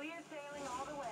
Clear sailing all the way.